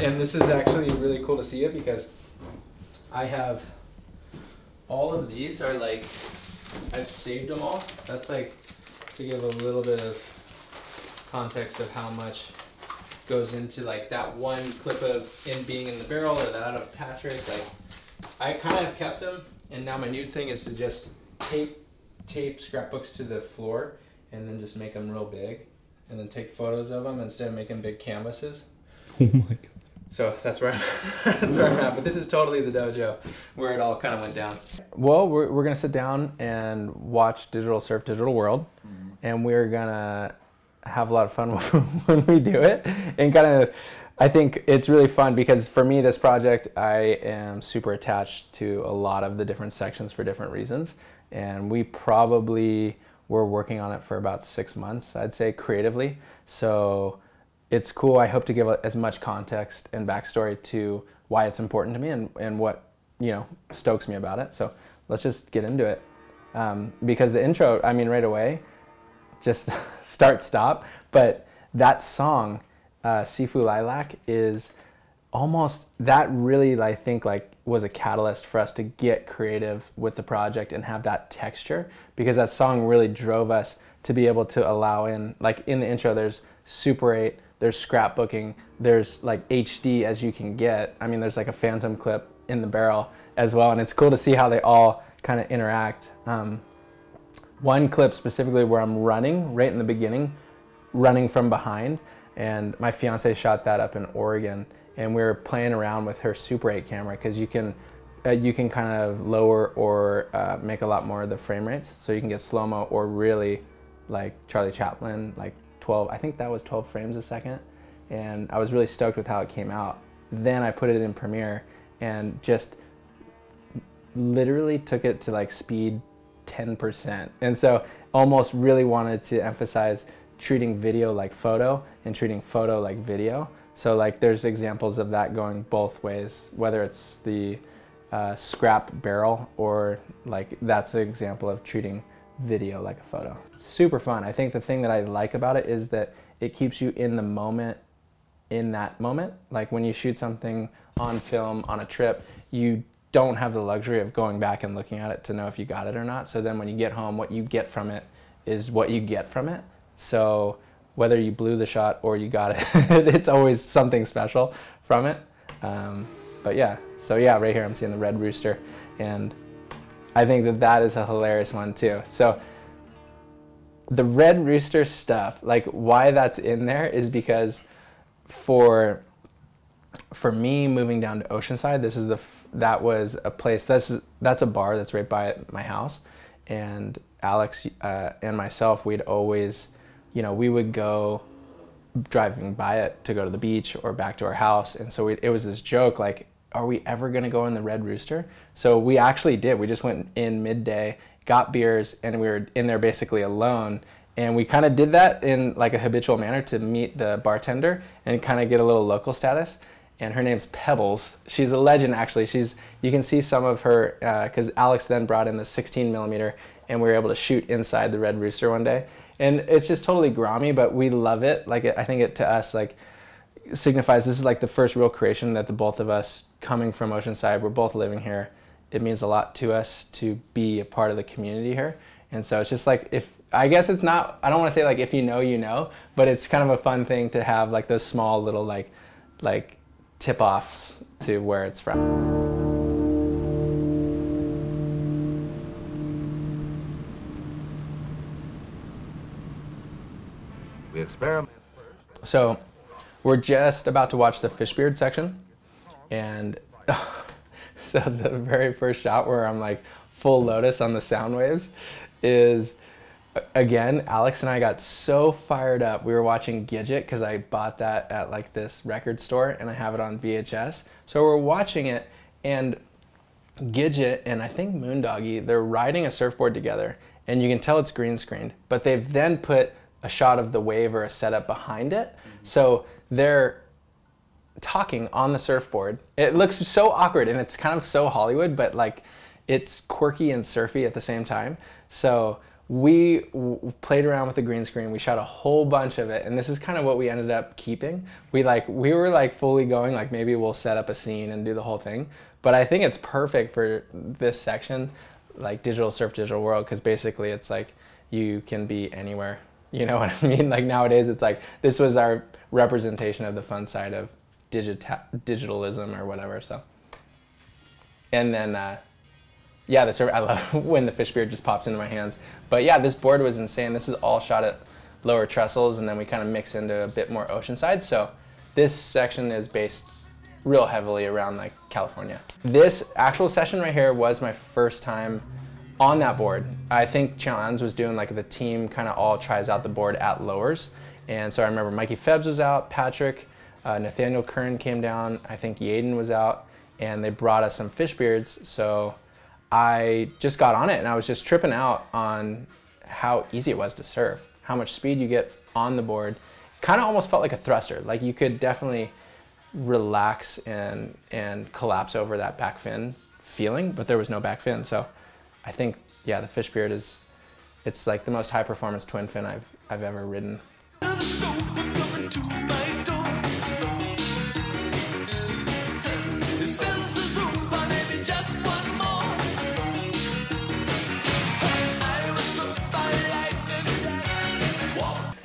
And this is actually really cool to see it because I have all of these are like I've saved them all. That's like to give a little bit of context of how much goes into like that one clip of him being in the barrel or that of Patrick. Like I kind of kept them, and now my new thing is to just tape tape scrapbooks to the floor and then just make them real big, and then take photos of them instead of making big canvases. Oh my god. So that's where I'm, that's where I'm at. But this is totally the dojo where it all kind of went down. Well, we're, we're gonna sit down and watch Digital Surf Digital World, mm-hmm. and we're gonna have a lot of fun when we do it. And kind of, I think it's really fun because for me, this project, I am super attached to a lot of the different sections for different reasons. And we probably were working on it for about six months, I'd say, creatively. So it's cool. I hope to give as much context and backstory to why it's important to me and, and what you know stokes me about it. So let's just get into it. Um, because the intro, I mean, right away, just start stop. But that song, uh, Sifu Lilac, is almost that really I think like was a catalyst for us to get creative with the project and have that texture because that song really drove us to be able to allow in like in the intro there's Super 8 there's scrapbooking, there's like HD as you can get. I mean, there's like a phantom clip in the barrel as well, and it's cool to see how they all kind of interact. Um, one clip specifically where I'm running right in the beginning, running from behind, and my fiance shot that up in Oregon, and we were playing around with her Super 8 camera because you can uh, you can kind of lower or uh, make a lot more of the frame rates, so you can get slow mo or really like Charlie Chaplin, like 12, I think that was 12 frames a second. And I was really stoked with how it came out. Then I put it in Premiere and just literally took it to like speed 10%. And so almost really wanted to emphasize treating video like photo and treating photo like video. So like there's examples of that going both ways, whether it's the uh, scrap barrel or like that's an example of treating video like a photo. It's super fun. I think the thing that I like about it is that it keeps you in the moment in that moment. Like when you shoot something on film on a trip, you don't have the luxury of going back and looking at it to know if you got it or not. So then when you get home, what you get from it is what you get from it. So whether you blew the shot or you got it, it's always something special from it. Um, but yeah, so yeah, right here I'm seeing the red rooster and I think that that is a hilarious one too. So the red rooster stuff, like why that's in there is because for for me moving down to Oceanside, this is the that was a place that's that's a bar that's right by my house, and Alex uh, and myself we'd always, you know, we would go driving by it to go to the beach or back to our house, and so we, it was this joke like are we ever going to go in the Red Rooster? So we actually did. We just went in midday, got beers, and we were in there basically alone. And we kind of did that in like a habitual manner to meet the bartender and kind of get a little local status. And her name's Pebbles. She's a legend, actually. She's you can see some of her because uh, Alex then brought in the 16 millimeter, and we were able to shoot inside the Red Rooster one day. And it's just totally grommy, but we love it. Like I think it to us like signifies this is like the first real creation that the both of us coming from Oceanside, we're both living here. It means a lot to us to be a part of the community here. And so it's just like if I guess it's not I don't want to say like if you know you know, but it's kind of a fun thing to have like those small little like like tip offs to where it's from. We experiment. So we're just about to watch the Fishbeard section. And so the very first shot where I'm like full lotus on the sound waves is again, Alex and I got so fired up. We were watching Gidget because I bought that at like this record store and I have it on VHS. So we're watching it and Gidget and I think Moondoggie, they're riding a surfboard together and you can tell it's green screened, but they've then put a shot of the wave or a setup behind it. Mm-hmm. So they're talking on the surfboard. It looks so awkward and it's kind of so Hollywood, but like it's quirky and surfy at the same time. So we played around with the green screen. We shot a whole bunch of it, and this is kind of what we ended up keeping. We like we were like fully going like maybe we'll set up a scene and do the whole thing. But I think it's perfect for this section, like digital surf digital world, because basically it's like you can be anywhere. You know what I mean? Like nowadays, it's like this was our representation of the fun side of digita- digitalism or whatever. So, and then. Uh, yeah, the surf, I love when the fish beard just pops into my hands. But yeah, this board was insane. This is all shot at lower trestles, and then we kind of mix into a bit more oceanside. So this section is based real heavily around like California. This actual session right here was my first time on that board. I think Challenge was doing like the team kind of all tries out the board at lowers. And so I remember Mikey Febbs was out, Patrick, uh, Nathaniel Kern came down, I think Yadin was out, and they brought us some fish beards. So I just got on it and I was just tripping out on how easy it was to surf, how much speed you get on the board. Kind of almost felt like a thruster. Like you could definitely relax and and collapse over that back fin feeling, but there was no back fin. So I think yeah, the fish beard is it's like the most high performance twin fin I've I've ever ridden.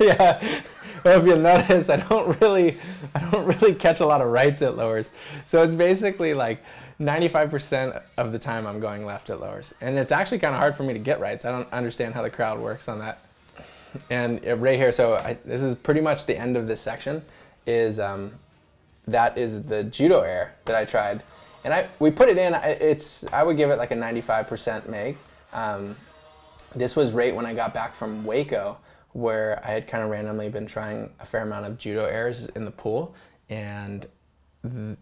yeah. If you notice, I don't really, I don't really catch a lot of rights at lowers. So it's basically like 95% of the time I'm going left at lowers, and it's actually kind of hard for me to get rights. I don't understand how the crowd works on that. And right here, so I, this is pretty much the end of this section. Is um, that is the judo air that I tried, and I we put it in. It's I would give it like a 95% make. Um, this was right when I got back from Waco where I had kind of randomly been trying a fair amount of judo airs in the pool, and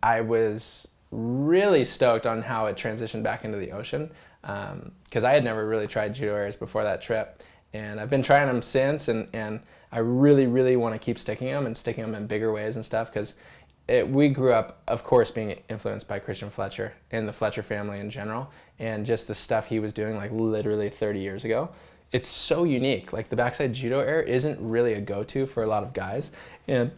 I was really stoked on how it transitioned back into the ocean because um, I had never really tried judo airs before that trip, and I've been trying them since, and and I really really want to keep sticking them and sticking them in bigger waves and stuff because. we grew up, of course, being influenced by Christian Fletcher and the Fletcher family in general, and just the stuff he was doing like literally 30 years ago it's so unique. Like the backside judo air isn't really a go-to for a lot of guys, and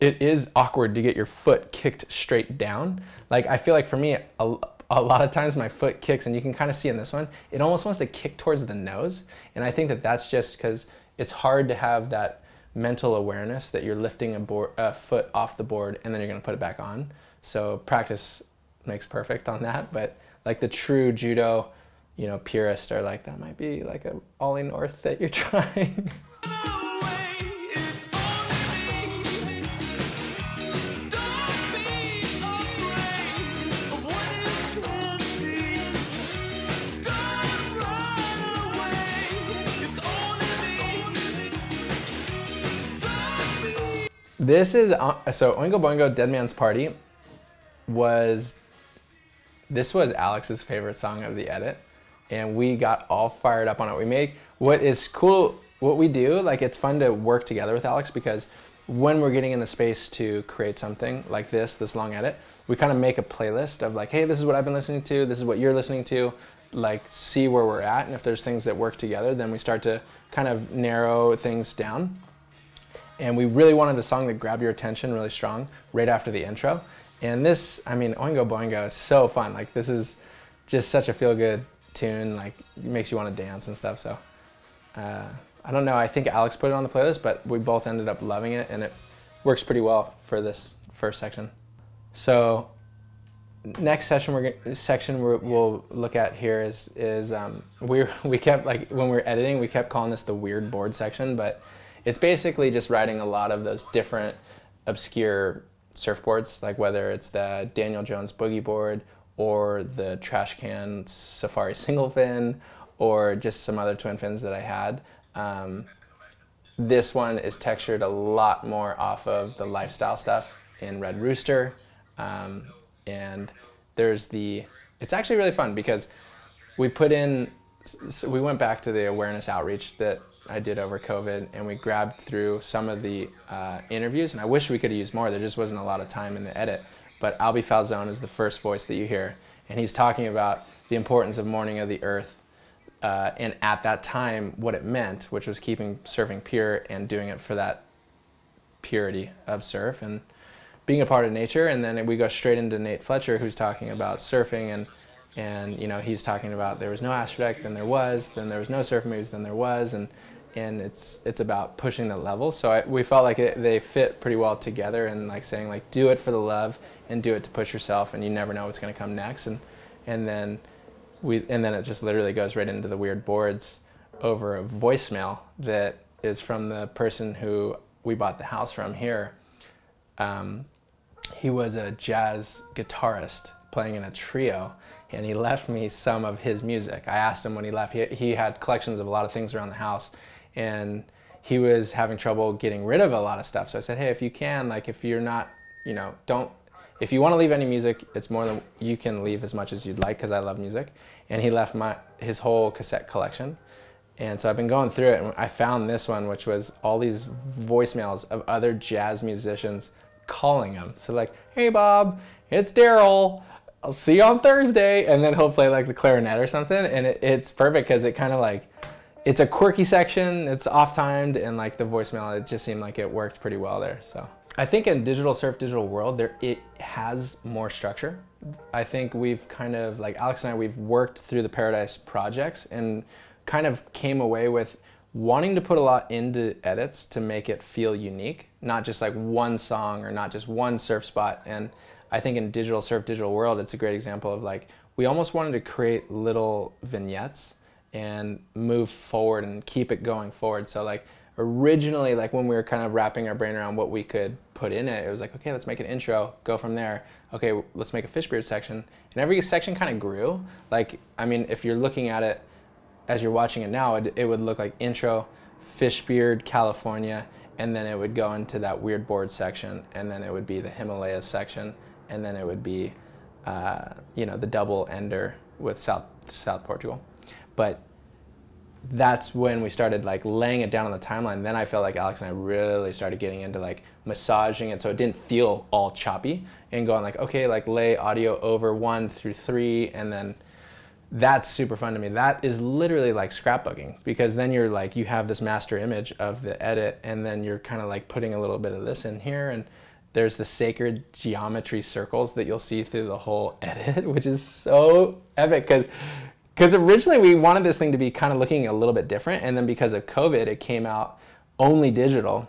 it is awkward to get your foot kicked straight down. Like I feel like for me, a, a lot of times my foot kicks, and you can kind of see in this one, it almost wants to kick towards the nose, and I think that that's just because it's hard to have that mental awareness that you're lifting a, board, a foot off the board and then you're going to put it back on. So practice makes perfect on that, but like the true judo you know, purists are like, that might be like a Ollie North that you're trying. This is uh, so Oingo Boingo Dead Man's Party was this was Alex's favorite song of the edit and we got all fired up on it. We make what is cool, what we do, like it's fun to work together with Alex because when we're getting in the space to create something like this, this long edit, we kind of make a playlist of like, hey, this is what I've been listening to, this is what you're listening to, like see where we're at, and if there's things that work together, then we start to kind of narrow things down. And we really wanted a song that grabbed your attention really strong right after the intro. And this, I mean, Oingo Boingo is so fun. Like this is just such a feel good tune, like makes you want to dance and stuff. So uh, I don't know. I think Alex put it on the playlist, but we both ended up loving it, and it works pretty well for this first section. So next session we're section we will look at here is is um, we we kept like when we are editing we kept calling this the weird board section, but it's basically just riding a lot of those different obscure surfboards, like whether it's the Daniel Jones boogie board or the trash can safari single fin or just some other twin fins that I had. Um, this one is textured a lot more off of the lifestyle stuff in Red Rooster. Um, and there's the, it's actually really fun because we put in, so we went back to the awareness outreach that I did over COVID and we grabbed through some of the uh, interviews and I wish we could have used more. There just wasn't a lot of time in the edit. But Albe Falzon is the first voice that you hear, and he's talking about the importance of Morning of the Earth Uh, and at that time, what it meant, which was keeping surfing pure and doing it for that purity of surf and being a part of nature. And then we go straight into Nate Fletcher, who's talking about surfing and and you know he's talking about there was no astrodeck, then there was, then there was no surf moves, then there was, and and it's it's about pushing the level. So I, we felt like it, they fit pretty well together, and like saying like do it for the love and do it to push yourself, and you never know what's going to come next, and and then we and then it just literally goes right into the weird boards over a voicemail that is from the person who we bought the house from here. Um, he was a jazz guitarist playing in a trio and he left me some of his music. I asked him when he left, he, he had collections of a lot of things around the house and he was having trouble getting rid of a lot of stuff. So I said, hey, if you can, like if you're not, you know, don't, if you want to leave any music, it's more than you can leave as much as you'd like because I love music. And he left my his whole cassette collection. And so I've been going through it and I found this one, which was all these voicemails of other jazz musicians calling him. So like, hey Bob, it's Daryl. I'll see you on Thursday. And then he'll play like the clarinet or something. And it, it's perfect because it kind of like, it's a quirky section, it's off timed, and like the voicemail, it just seemed like it worked pretty well there. So I think in digital surf digital world, there it has more structure. I think we've kind of like Alex and I, we've worked through the Paradise projects and kind of came away with wanting to put a lot into edits to make it feel unique, not just like one song or not just one surf spot. And I think in digital surf digital world, it's a great example of like we almost wanted to create little vignettes and move forward and keep it going forward. So like originally, like when we were kind of wrapping our brain around what we could put in it, it was like, okay, let's make an intro, go from there. Okay, let's make a fish beard section. And every section kind of grew. Like, I mean, if you're looking at it as you're watching it now, it, it would look like intro, fish beard, California, and then it would go into that weird board section, and then it would be the Himalayas section, and then it would be, uh, you know, the double ender with South South Portugal. But that's when we started like laying it down on the timeline. Then I felt like Alex and I really started getting into like massaging it so it didn't feel all choppy and going like, okay, like lay audio over one through three and then that's super fun to me. That is literally like scrapbooking because then you're like, you have this master image of the edit and then you're kind of like putting a little bit of this in here and there's the sacred geometry circles that you'll see through the whole edit, which is so epic because because originally we wanted this thing to be kind of looking a little bit different, and then because of COVID, it came out only digital.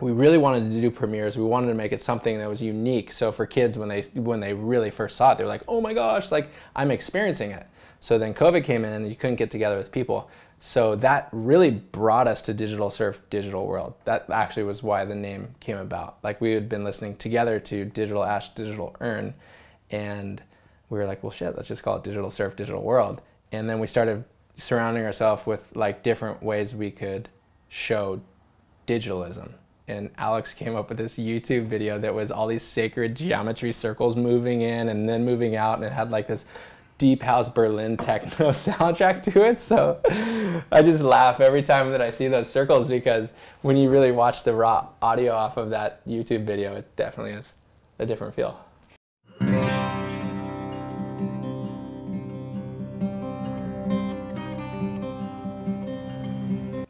We really wanted to do premieres. We wanted to make it something that was unique. So for kids, when they when they really first saw it, they're like, "Oh my gosh! Like I'm experiencing it." So then COVID came in, and you couldn't get together with people. So that really brought us to Digital Surf Digital World. That actually was why the name came about. Like we had been listening together to Digital Ash, Digital Urn, and we were like, well, shit, let's just call it Digital Surf Digital World. And then we started surrounding ourselves with like different ways we could show digitalism. And Alex came up with this YouTube video that was all these sacred geometry circles moving in and then moving out, and it had like this deep house Berlin techno soundtrack to it. So I just laugh every time that I see those circles because when you really watch the raw audio off of that YouTube video, it definitely is a different feel.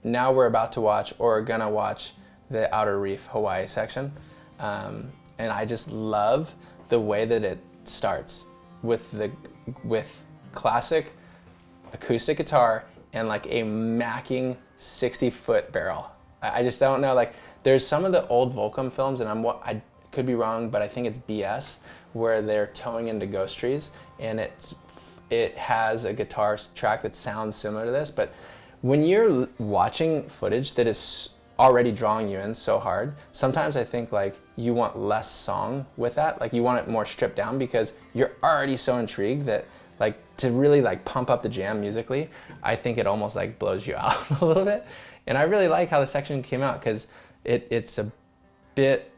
Now we're about to watch or gonna watch the Outer Reef Hawaii section. Um, and I just love the way that it starts with the with classic acoustic guitar and like a macking 60 foot barrel. I just don't know. Like there's some of the old Volcom films, and I'm what I could be wrong, but I think it's BS where they're towing into ghost trees, and it's it has a guitar track that sounds similar to this, but when you're watching footage that is already drawing you in so hard, sometimes I think like you want less song with that. Like you want it more stripped down because you're already so intrigued that like to really like pump up the jam musically, I think it almost like blows you out a little bit. And I really like how the section came out because it, it's a bit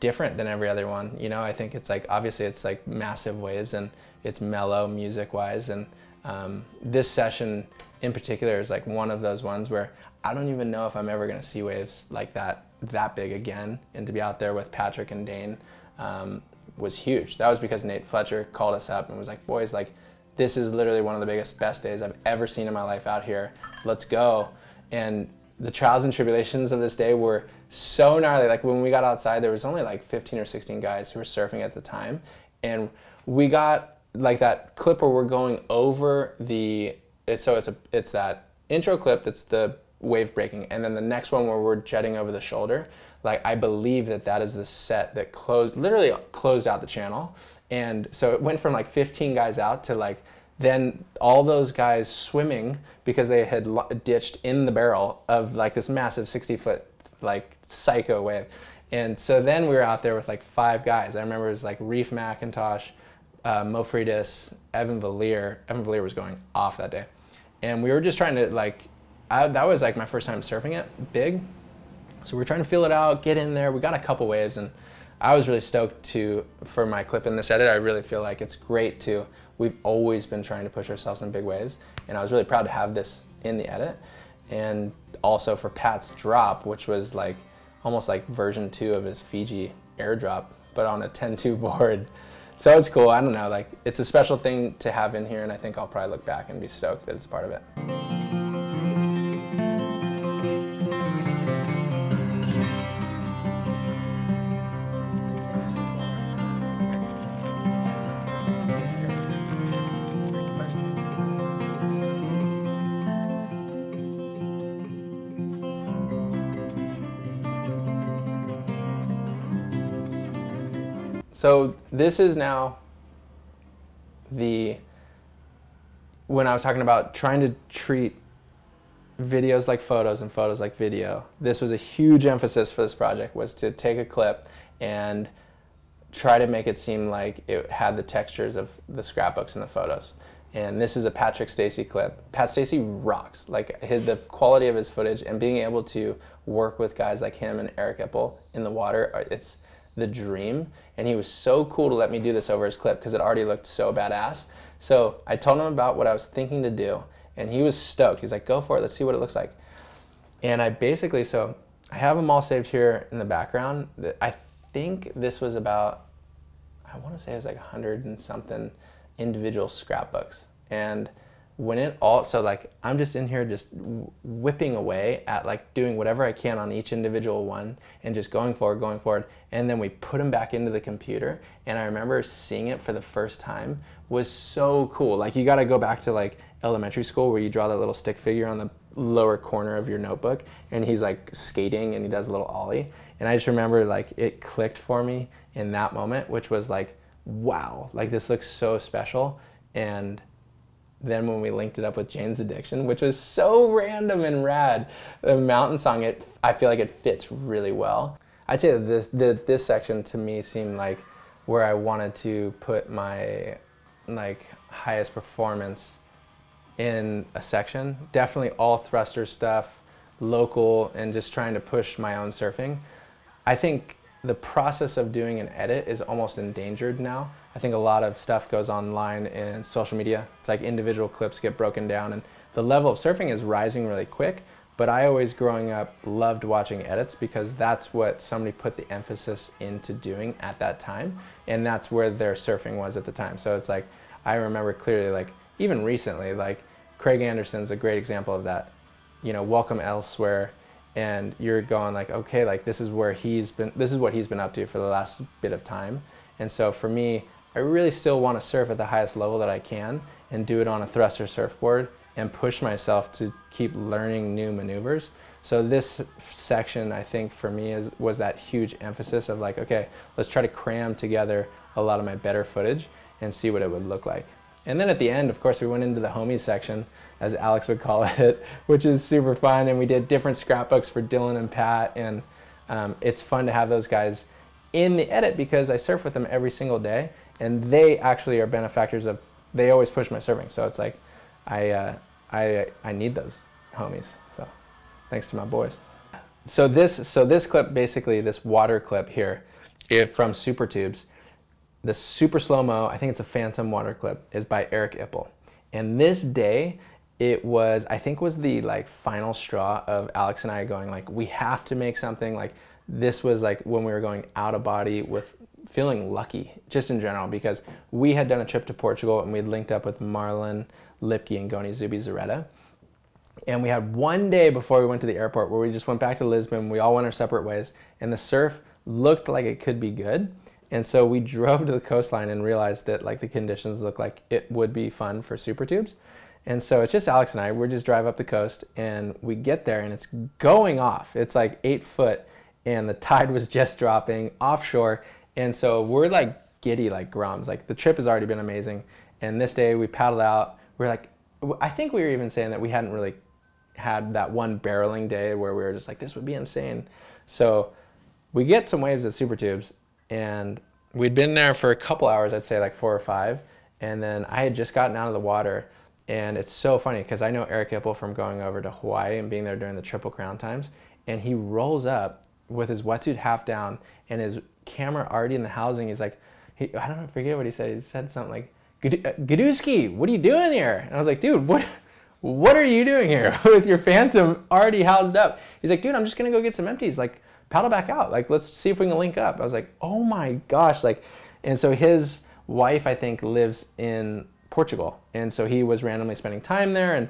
different than every other one. You know, I think it's like obviously it's like massive waves and it's mellow music wise. And um, this session in particular is like one of those ones where I don't even know if I'm ever going to see waves like that that big again. And to be out there with Patrick and Dane um, was huge. That was because Nate Fletcher called us up and was like, "Boys, like this is literally one of the biggest, best days I've ever seen in my life out here. Let's go. And the trials and tribulations of this day were so gnarly. Like when we got outside, there was only like 15 or 16 guys who were surfing at the time. And we got like that clip where we're going over the, so it's a, it's that intro clip that's the wave breaking. And then the next one where we're jetting over the shoulder, like I believe that that is the set that closed, literally closed out the channel. And so it went from like 15 guys out to like then all those guys swimming because they had ditched in the barrel of like this massive 60 foot like psycho wave. And so then we were out there with like five guys. I remember it was like Reef McIntosh, uh, Mo Evan Valiere. Evan Valiere was going off that day. And we were just trying to like, I, that was like my first time surfing it big. So we are trying to feel it out, get in there. We got a couple waves and I was really stoked to, for my clip in this edit, I really feel like it's great to we've always been trying to push ourselves in big waves. And I was really proud to have this in the edit. And also for Pat's drop, which was like almost like version two of his Fiji airdrop, but on a 10-2 board. So it's cool. I don't know, like it's a special thing to have in here and I think I'll probably look back and be stoked that it's part of it. So this is now the, when I was talking about trying to treat videos like photos and photos like video, this was a huge emphasis for this project was to take a clip and try to make it seem like it had the textures of the scrapbooks and the photos. And this is a Patrick Stacy clip. Pat Stacy rocks. Like his, the quality of his footage and being able to work with guys like him and Eric Ipple in the water, uh, it's the dream. And he was so cool to let me do this over his clip because it already looked so badass. So I told him about what I was thinking to do, and he was stoked. He's like, go for it, let's see what it looks like. And I basically, so I have them all saved here in the background. I think this was about, I want to say it was like 100 and something individual scrapbooks. And when it all so like i'm just in here just whipping away at like doing whatever i can on each individual one and just going forward going forward. And then we put them back into the computer. And i remember seeing it for the first time was so cool. Like you got to go back to like elementary school where you draw that little stick figure on the lower corner of your notebook. And he's like skating and he does a little ollie. And i just remember like it clicked for me in that moment which was like wow. Like this looks so special. And then when we linked it up with Jane's Addiction, which was so random and rad, the mountain song, it I feel like it fits really well. I'd say that this, the, this section to me seemed like where I wanted to put my like highest performance in a section. Definitely all thruster stuff, local, and just trying to push my own surfing. I think the process of doing an edit is almost endangered now. I think a lot of stuff goes online in social media. It's like individual clips get broken down and the level of surfing is rising really quick. But I always growing up loved watching edits because that's what somebody put the emphasis into doing at that time. And that's where their surfing was at the time. So it's like, I remember clearly like even recently, like Craig Anderson's a great example of that. You know, Welcome Elsewhere and you're going like okay like this is where he's been this is what he's been up to for the last bit of time. And so for me i really still want to surf at the highest level that i can and do it on a thruster surfboard and push myself to keep learning new maneuvers. So this section i think for me is was that huge emphasis of like okay let's try to cram together a lot of my better footage and see what it would look like. And then at the end of course we went into the homies section as Alex would call it, which is super fun. And we did different scrapbooks for Dylan and Pat, and um, it's fun to have those guys in the edit because I surf with them every single day, and they actually are benefactors of. They always push my surfing, so it's like I uh, I I need those homies. So thanks to my boys. So this so this clip basically this water clip here, it, from Super Tubes, the super slow mo. I think it's a Phantom water clip is by Eric Ipple, and this day it was I think was the like final straw of Alex and I going like we have to make something like this was like when we were going out of body with feeling lucky just in general because we had done a trip to Portugal and we'd linked up with Marlon Lipke and Goni Zubizarreta. And we had one day before we went to the airport where we just went back to Lisbon. We all went our separate ways, and the surf looked like it could be good. And so we drove to the coastline and realized that like the conditions looked like it would be fun for super tubes. And so it's just Alex and I. We're just drive up the coast, and we get there, and it's going off. It's like eight foot, and the tide was just dropping offshore, and so we're like giddy like grums. Like the trip has already been amazing, and this day we paddled out. We're like, I think we were even saying that we hadn't really had that one barreling day where we were just like, this would be insane. So we get some waves at Super Tubes, and we'd been there for a couple hours, I'd say like four or five, and then I had just gotten out of the water. And it's so funny because I know Eric Hipple from going over to Hawaii and being there during the Triple Crown times. And he rolls up with his wetsuit half down and his camera already in the housing. He's like, he, I don't know, forget what he said. He said something like, Gadowski, uh, what are you doing here? And I was like, dude, what, what are you doing here with your Phantom already housed up? He's like, dude, I'm just gonna go get some empties. Like, paddle back out. Like, let's see if we can link up. I was like, oh my gosh. Like, and so his wife, I think, lives in Portugal. And so he was randomly spending time there. And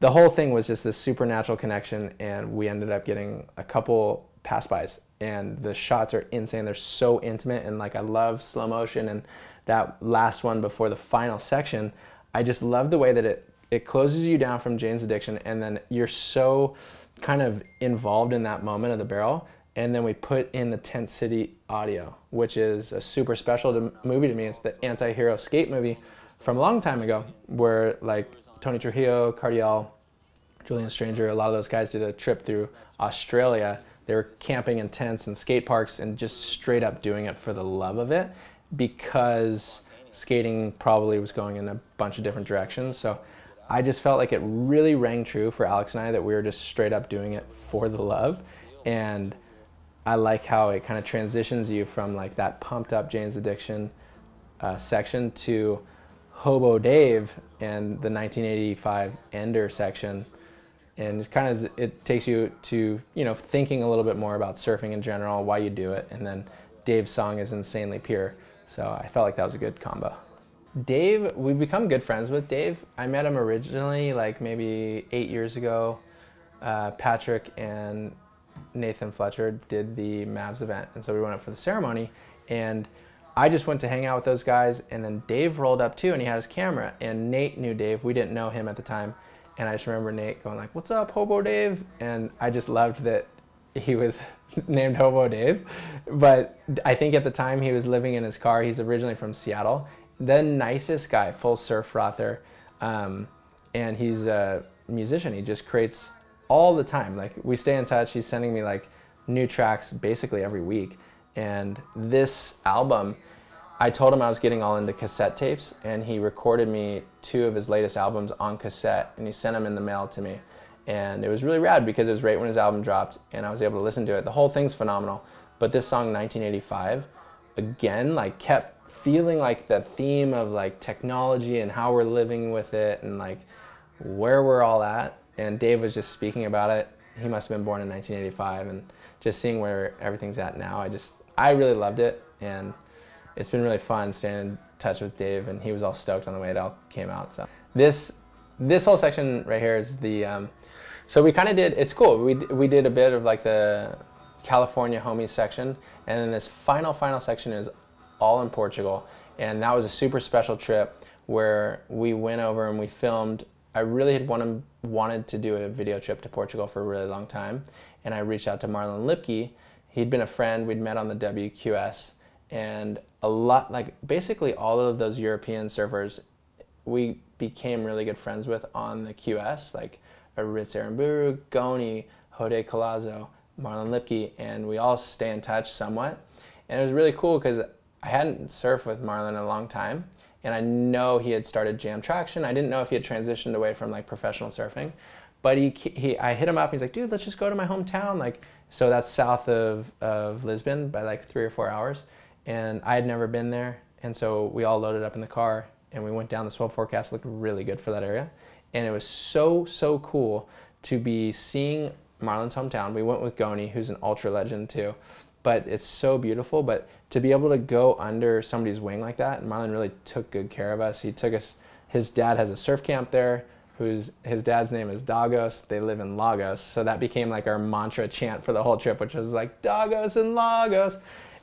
the whole thing was just this supernatural connection. And we ended up getting a couple pass bys. And the shots are insane. They're so intimate. And like, I love slow motion. And that last one before the final section, I just love the way that it, it closes you down from Jane's addiction. And then you're so kind of involved in that moment of the barrel. And then we put in the Tent City audio, which is a super special to, movie to me. It's the anti hero skate movie from a long time ago, where like Tony Trujillo, Cardiel, Julian Stranger, a lot of those guys did a trip through Australia. They were camping in tents and skate parks and just straight up doing it for the love of it because skating probably was going in a bunch of different directions. So I just felt like it really rang true for Alex and I that we were just straight up doing it for the love. And I like how it kind of transitions you from like that pumped up Jane's Addiction uh, section to Hobo Dave and the 1985 Ender section, and it kind of it takes you to you know thinking a little bit more about surfing in general, why you do it, and then Dave's song is insanely pure. So I felt like that was a good combo. Dave, we've become good friends with Dave. I met him originally like maybe eight years ago. Uh, Patrick and Nathan Fletcher did the Mavs event, and so we went up for the ceremony, and I just went to hang out with those guys, and then Dave rolled up too, and he had his camera. And Nate knew Dave. We didn't know him at the time, and I just remember Nate going like, "What's up, Hobo Dave?" And I just loved that he was named Hobo Dave. But I think at the time he was living in his car. He's originally from Seattle. The nicest guy, full surf frother, um, and he's a musician. He just creates all the time. Like we stay in touch. He's sending me like new tracks basically every week. And this album I told him I was getting all into cassette tapes, and he recorded me two of his latest albums on cassette, and he sent them in the mail to me. And it was really rad because it was right when his album dropped, and I was able to listen to it. The whole thing's phenomenal, but this song, 1985, again, like kept feeling like the theme of like technology and how we're living with it, and like where we're all at. And Dave was just speaking about it. He must have been born in 1985, and just seeing where everything's at now, I just I really loved it, and it's been really fun staying in touch with Dave, and he was all stoked on the way it all came out. So this this whole section right here is the um, so we kind of did it's cool. We we did a bit of like the California homies section, and then this final final section is all in Portugal, and that was a super special trip where we went over and we filmed. I really had wanted wanted to do a video trip to Portugal for a really long time, and I reached out to Marlon Lipke. He'd been a friend we'd met on the WQS, and a lot like basically all of those European surfers we became really good friends with on the QS like Aritz Aramburu, Goni, Hodei Collazo, Marlon Lipke, and we all stay in touch somewhat. And it was really cool because I hadn't surfed with Marlon in a long time, and I know he had started Jam Traction. I didn't know if he had transitioned away from like professional surfing, but he, he I hit him up. He's like, dude, let's just go to my hometown. Like, so that's south of, of Lisbon by like three or four hours and I had never been there. And so we all loaded up in the car and we went down. The swell forecast looked really good for that area. And it was so, so cool to be seeing Marlon's hometown. We went with Goni, who's an ultra legend too. but it's so beautiful. But to be able to go under somebody's wing like that, and Marlon really took good care of us. He took us. His dad has a surf camp there. Whose his dad's name is Dagos. They live in Lagos, so that became like our mantra chant for the whole trip, which was like Dagos and Lagos.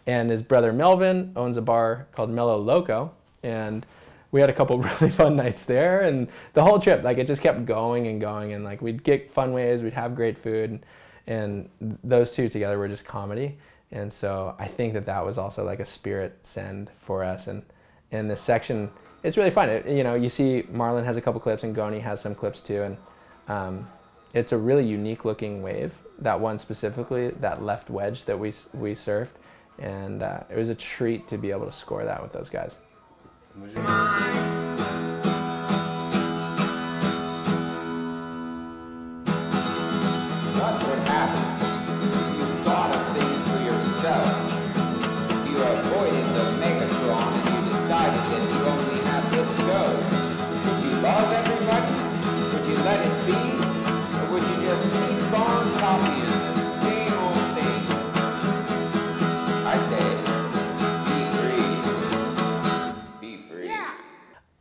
And his brother Melvin owns a bar called Mellow Loco, and we had a couple really fun nights there. And the whole trip, like it just kept going and going, and like we'd get fun waves, we'd have great food, and, and those two together were just comedy. And so I think that that was also like a spirit send for us. And in this section, it's really fun. It, you know, you see Marlon has a couple clips and Goni has some clips too. And um, it's a really unique looking wave. That one specifically, that left wedge that we, we surfed. And uh, it was a treat to be able to score that with those guys.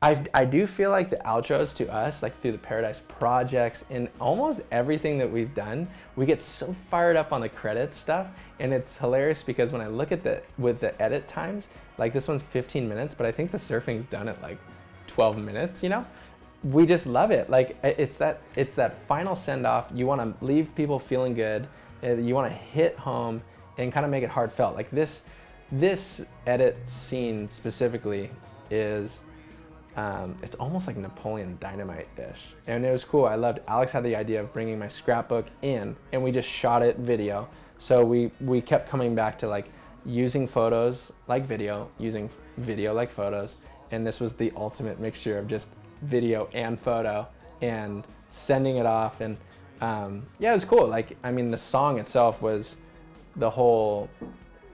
I, I do feel like the outros to us, like through the Paradise projects and almost everything that we've done, we get so fired up on the credits stuff. And it's hilarious because when I look at the, with the edit times, like this one's 15 minutes, but I think the surfing's done at like 12 minutes, you know? We just love it. Like it's that, it's that final send off. You want to leave people feeling good. Uh, you want to hit home and kind of make it heartfelt. Like this, this edit scene specifically is um, it's almost like Napoleon Dynamite-ish. And it was cool. I loved, Alex had the idea of bringing my scrapbook in and we just shot it video. So we, we kept coming back to like using photos like video, using video like photos. And this was the ultimate mixture of just video and photo and sending it off. And um, yeah, it was cool. Like, I mean, the song itself was the whole,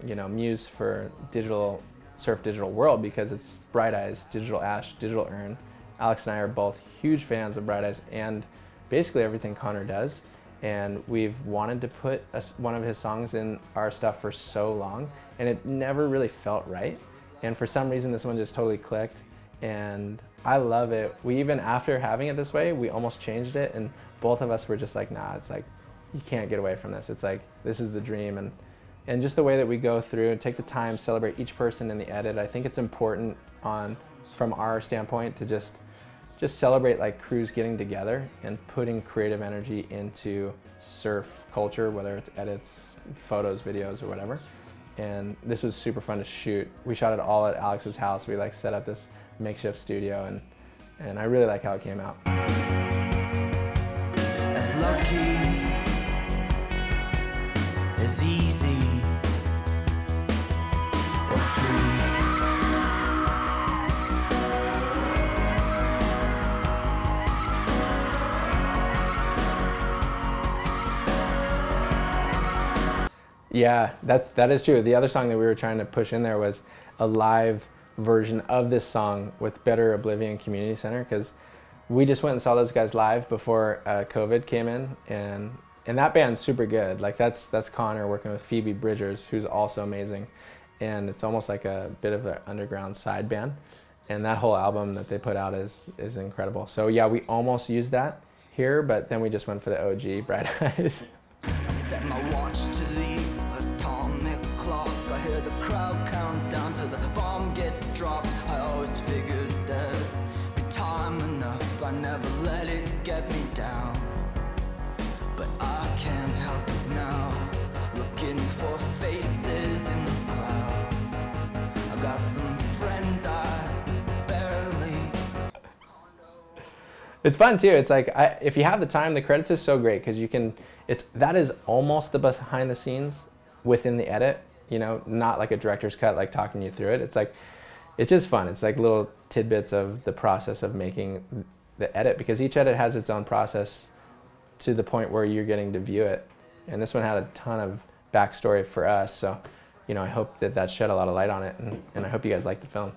you know, muse for digital surf digital world because it's Bright Eyes, Digital Ash, Digital Urn. Alex and I are both huge fans of Bright Eyes and basically everything Conor does. And we've wanted to put a, one of his songs in our stuff for so long, and it never really felt right. And for some reason, this one just totally clicked, and I love it. We even, after having it this way, we almost changed it, and both of us were just like, nah, it's like, you can't get away from this. It's like, this is the dream, and and just the way that we go through and take the time, celebrate each person in the edit. I think it's important on from our standpoint to just just celebrate like crews getting together and putting creative energy into surf culture, whether it's edits, photos, videos, or whatever. And this was super fun to shoot. We shot it all at Alex's house. We like set up this makeshift studio and and I really like how it came out. As lucky as easy Yeah, that's that is true. The other song that we were trying to push in there was a live version of this song with Better Oblivion Community Center because we just went and saw those guys live before uh, COVID came in, and and that band's super good. Like that's that's Conor working with Phoebe Bridgers, who's also amazing, and it's almost like a bit of an underground side band. And that whole album that they put out is is incredible. So yeah, we almost used that here, but then we just went for the OG Bright Eyes. It's fun too. It's like I, if you have the time, the credits is so great because you can. It's that is almost the behind the scenes within the edit. You know, not like a director's cut, like talking you through it. It's like it's just fun. It's like little tidbits of the process of making the edit because each edit has its own process to the point where you're getting to view it. And this one had a ton of backstory for us. So, you know, I hope that that shed a lot of light on it and, and I hope you guys like the film.